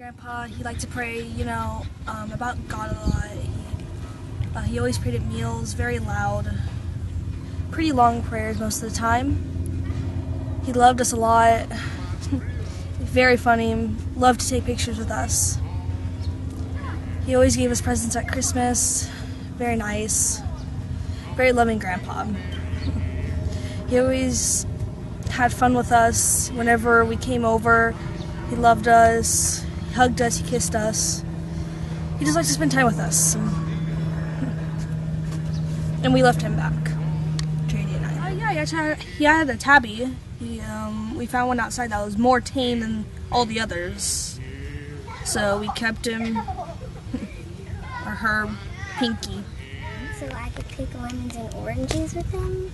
Grandpa, he liked to pray, you know, um, about God a lot. He, uh, he always prayed at meals, very loud, pretty long prayers most of the time. He loved us a lot, very funny, loved to take pictures with us. He always gave us presents at Christmas, very nice, very loving grandpa. He always had fun with us whenever we came over. He loved us, he hugged us, he kissed us. He just liked to spend time with us. And we left him back. Trinity and I. Uh, yeah, he actually had, he had a tabby. He, um, we found one outside that was more tame than all the others. So we kept him, or her, Pinky. So I could pick lemons and oranges with him.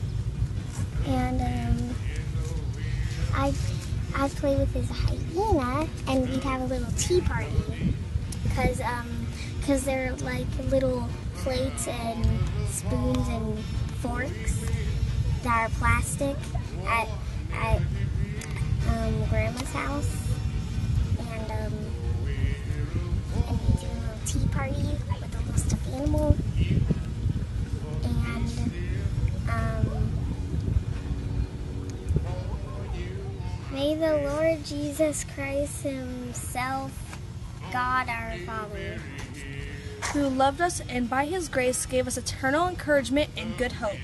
Play with his hyena, and we'd have a little tea party. Cause um, cause they're like little plates and spoons and forks that are plastic at at um, grandma's house, and um, and we do a little tea party with a little stuffed animal, may the Lord Jesus Christ Himself, God our Father. Who loved us and by his grace gave us eternal encouragement and good hope.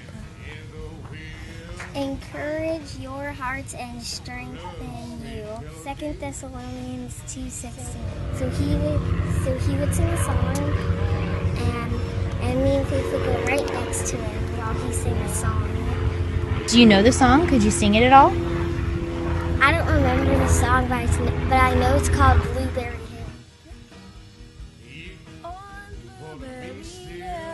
encourage your hearts and strengthen you. Second Thessalonians two sixteen. So he would so he would sing a song and and me and Faith would go right next to him while he sang a song. Do you know the song? Could you sing it at all? I don't remember the song but I, but I know it's called Blueberry Hill. Blueberry Hill.